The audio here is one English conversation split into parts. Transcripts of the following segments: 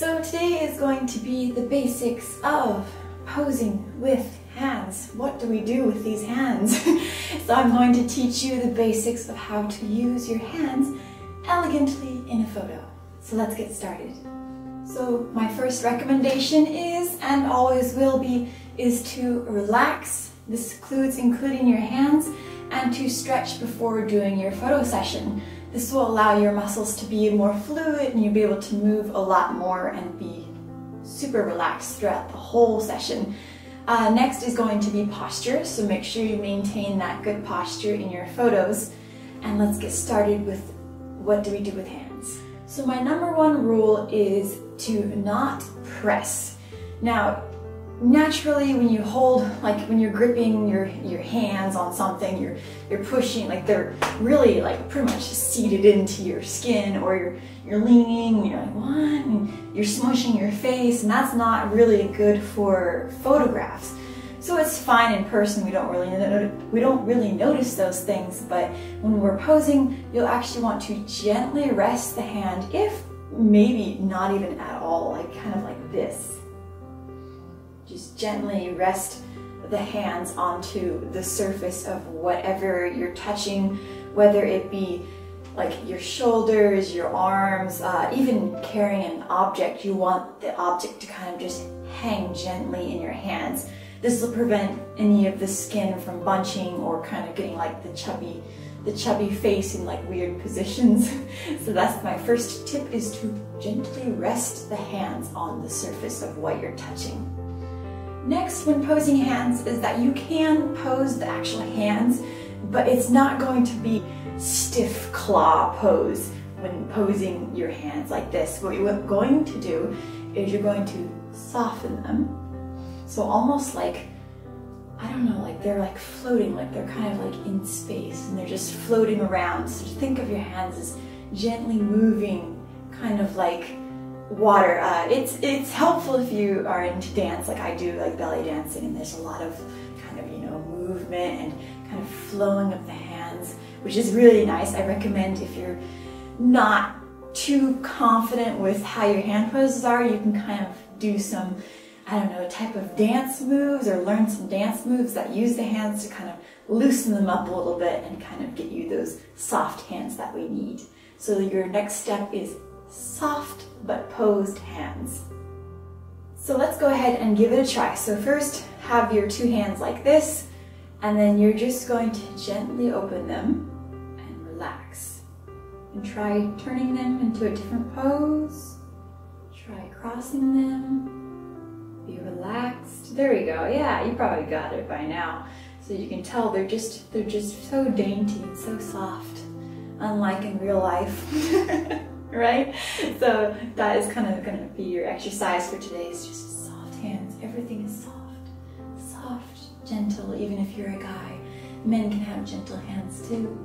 So today is going to be the basics of posing with hands. What do we do with these hands? so I'm going to teach you the basics of how to use your hands elegantly in a photo. So let's get started. So my first recommendation is, and always will be, is to relax. This includes including your hands and to stretch before doing your photo session. This will allow your muscles to be more fluid and you'll be able to move a lot more and be super relaxed throughout the whole session. Uh, next is going to be posture, so make sure you maintain that good posture in your photos. And let's get started with what do we do with hands. So my number one rule is to not press. Now, naturally when you hold like when you're gripping your your hands on something you're you're pushing like they're really like pretty much seated into your skin or you're you're leaning you're like what? And you're smushing your face and that's not really good for photographs. So it's fine in person we don't really we don't really notice those things but when we're posing you'll actually want to gently rest the hand if maybe not even at all like kind of like this just gently rest the hands onto the surface of whatever you're touching, whether it be like your shoulders, your arms, uh, even carrying an object, you want the object to kind of just hang gently in your hands. This will prevent any of the skin from bunching or kind of getting like the chubby, the chubby face in like weird positions. so that's my first tip is to gently rest the hands on the surface of what you're touching. Next, when posing hands, is that you can pose the actual hands, but it's not going to be stiff claw pose when posing your hands like this. What you're going to do is you're going to soften them. So almost like, I don't know, like they're like floating, like they're kind of like in space and they're just floating around. So think of your hands as gently moving, kind of like water. Uh, it's it's helpful if you are into dance, like I do, like belly dancing, and there's a lot of kind of you know movement and kind of flowing of the hands, which is really nice. I recommend if you're not too confident with how your hand poses are, you can kind of do some, I don't know, type of dance moves or learn some dance moves that use the hands to kind of loosen them up a little bit and kind of get you those soft hands that we need. So your next step is soft but posed hands. So let's go ahead and give it a try. So first have your two hands like this and then you're just going to gently open them and relax. And try turning them into a different pose. Try crossing them. Be relaxed. There we go. Yeah, you probably got it by now. So you can tell they're just they're just so dainty and so soft, unlike in real life. right? So that is kind of going to be your exercise for today is just soft hands. Everything is soft, soft, gentle, even if you're a guy. Men can have gentle hands too.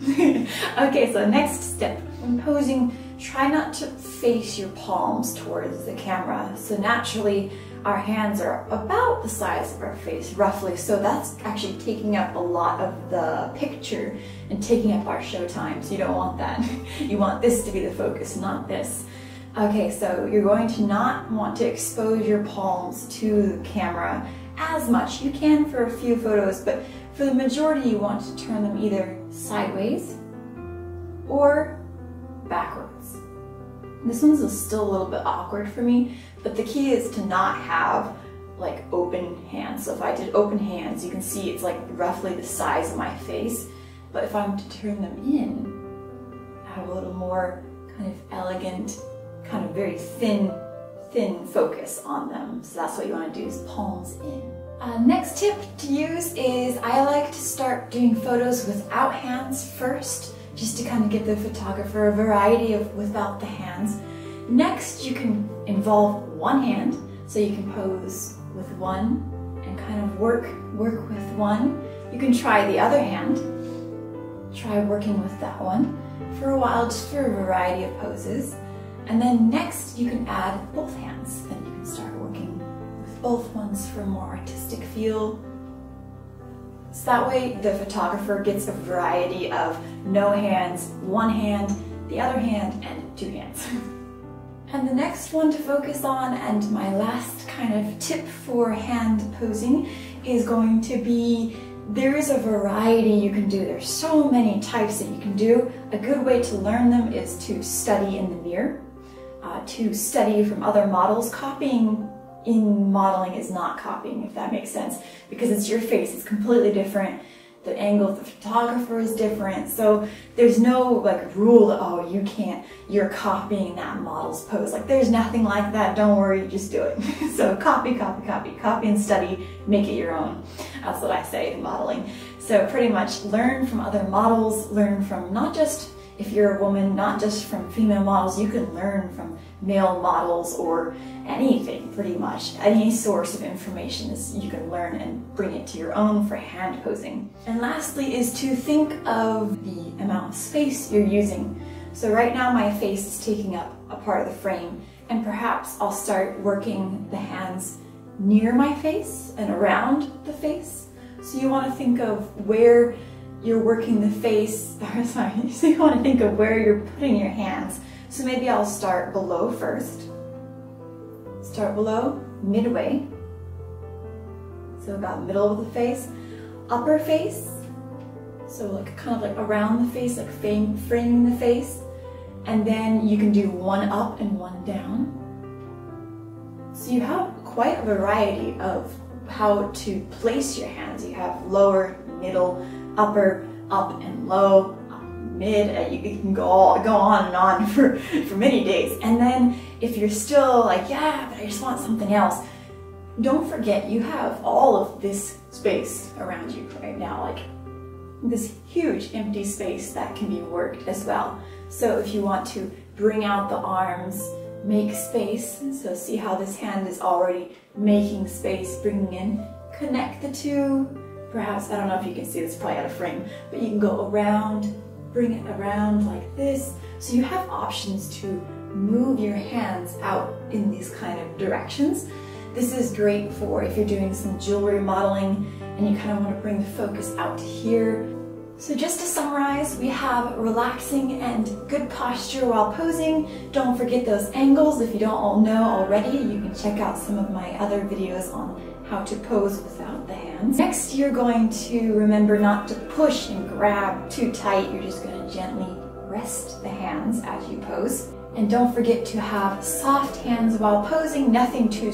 okay, so next step, when posing, try not to face your palms towards the camera. So naturally, our hands are about the size of our face, roughly. So that's actually taking up a lot of the picture and taking up our show time. So you don't want that. you want this to be the focus, not this. Okay, so you're going to not want to expose your palms to the camera as much. You can for a few photos, but for the majority, you want to turn them either sideways or backwards. This one's still a little bit awkward for me, but the key is to not have like open hands. So if I did open hands, you can see it's like roughly the size of my face. But if I'm to turn them in, I have a little more kind of elegant, kind of very thin, thin focus on them. So that's what you want to do is palms in. Uh, next tip to use is I like to start doing photos without hands first, just to kind of give the photographer a variety of without the hands. Next, you can involve one hand, so you can pose with one and kind of work, work with one. You can try the other hand, try working with that one for a while, just for a variety of poses. And then next, you can add both hands. Then you can start working with both ones for a more artistic feel. So that way, the photographer gets a variety of no hands, one hand, the other hand, and two hands. And the next one to focus on, and my last kind of tip for hand posing, is going to be there is a variety you can do. There's so many types that you can do. A good way to learn them is to study in the mirror, uh, to study from other models. Copying in modeling is not copying, if that makes sense, because it's your face, it's completely different the angle of the photographer is different. So there's no like rule oh, you can't, you're copying that model's pose. Like there's nothing like that. Don't worry, just do it. so copy, copy, copy, copy and study, make it your own. That's what I say in modeling. So pretty much learn from other models, learn from not just if you're a woman, not just from female models, you can learn from male models or anything pretty much. Any source of information is you can learn and bring it to your own for hand posing. And lastly is to think of the amount of space you're using. So right now my face is taking up a part of the frame and perhaps I'll start working the hands near my face and around the face. So you want to think of where you're working the face, or sorry, so you want to think of where you're putting your hands. So maybe I'll start below first. Start below, midway. So about middle of the face. Upper face, so like kind of like around the face, like framing the face. And then you can do one up and one down. So you have quite a variety of how to place your hands. You have lower, middle, upper, up and low, mid, uh, you, you, can go all, go on and on for, for many days. And then if you're still like, yeah, but I just want something else, don't forget you have all of this space around you right now, like this huge empty space that can be worked as well. So if you want to bring out the arms, make space, so see how this hand is already making space, bringing in, connect the two, perhaps, I don't know if you can see this probably out of frame, but you can go around, bring it around like this. So you have options to move your hands out in these kind of directions. This is great for if you're doing some jewelry modeling and you kind of want to bring the focus out to here. So just to summarize, we have relaxing and good posture while posing. Don't forget those angles. If you don't all know already, you can check out some of my other videos on how to pose without the hands. Next, you're going to remember not to push and grab too tight. You're just going to gently rest the hands as you pose. And don't forget to have soft hands while posing, nothing too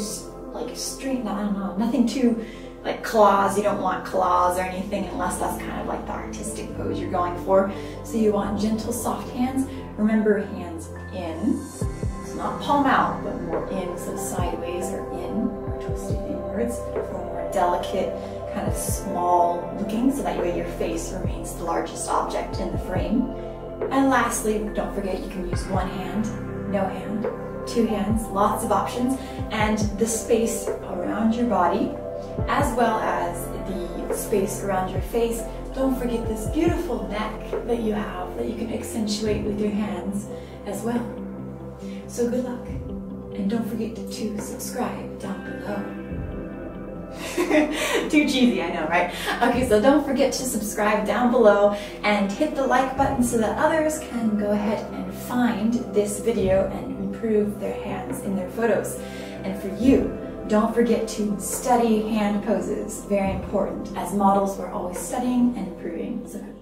like straight, I don't know, nothing too like claws. You don't want claws or anything unless that's kind of like the artistic pose you're going for. So you want gentle, soft hands. Remember hands in, so not palm out, but more in, so sideways or in, or twisted inwards for more delicate, kind of small looking, so that way your face remains the largest object in the frame. And lastly, don't forget you can use one hand, no hand, two hands, lots of options, and the space around your body, as well as the space around your face. Don't forget this beautiful neck that you have that you can accentuate with your hands as well. So good luck, and don't forget to subscribe down below. Too cheesy, I know, right? Okay, so don't forget to subscribe down below and hit the like button so that others can go ahead and find this video and improve their hands in their photos. And for you, don't forget to study hand poses, very important. As models, we're always studying and improving.